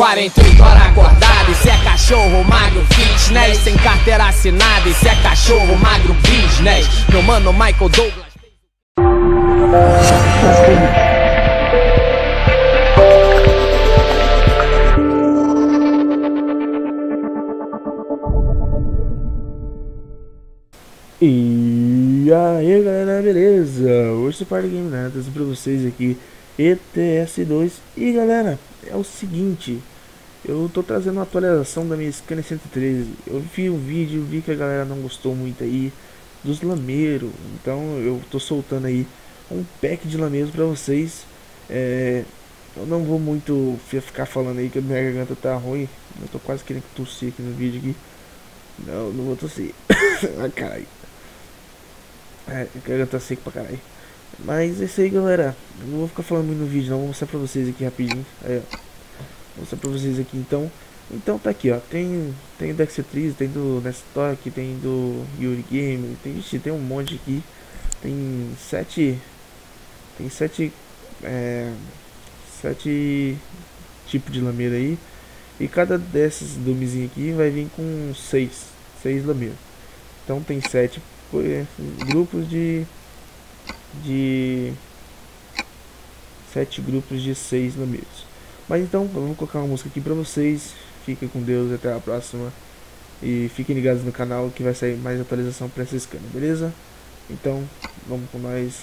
48 horas acordado, se é cachorro magro fitness. Sem carteira assinada, se é cachorro magro business. Meu mano Michael Douglas. E aí galera, beleza? Hoje sou Party Game né? trazendo pra vocês aqui ETS2 E galera, é o seguinte Eu tô trazendo uma atualização da minha Scanner 113 Eu vi um vídeo, vi que a galera não gostou muito aí Dos lameiros Então eu tô soltando aí um pack de lameiros pra vocês é, Eu não vou muito ficar falando aí que a minha garganta tá ruim Eu tô quase querendo tossir aqui no vídeo aqui Não, não vou tossir Ah caralho é, a garganta tá seca pra caralho. Mas é isso aí, galera. Eu não vou ficar falando muito no vídeo, não. Vou mostrar pra vocês aqui rapidinho. Aí, ó. Vou mostrar pra vocês aqui, então. Então tá aqui, ó. Tem, tem do Exetriz, tem do Nestock, tem do Yuri Game. Tem, ixi, tem um monte aqui. Tem sete... Tem sete... É, sete tipos de lameira aí. E cada desses domezinho aqui vai vir com seis. Seis lameiras. Então tem sete grupos de de sete grupos de seis lameiros. Mas então, vamos colocar uma música aqui pra vocês. Fiquem com Deus, até a próxima. E fiquem ligados no canal que vai sair mais atualização pra essa scan, beleza? Então, vamos com nós.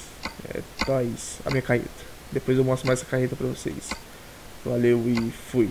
É Toys, a minha carreta. Depois eu mostro mais essa carreta pra vocês. Valeu e fui.